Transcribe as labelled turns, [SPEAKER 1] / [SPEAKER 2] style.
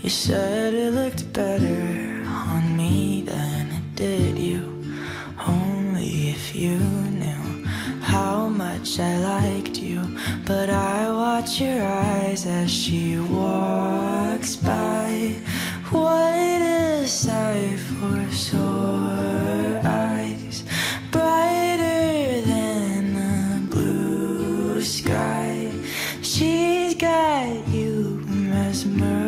[SPEAKER 1] You said it looked better on me than it did you. Only if you knew how much I liked you. But I watch your eyes as she walks by. What a sight for sore eyes. Brighter than the blue sky. She's got you mesmerized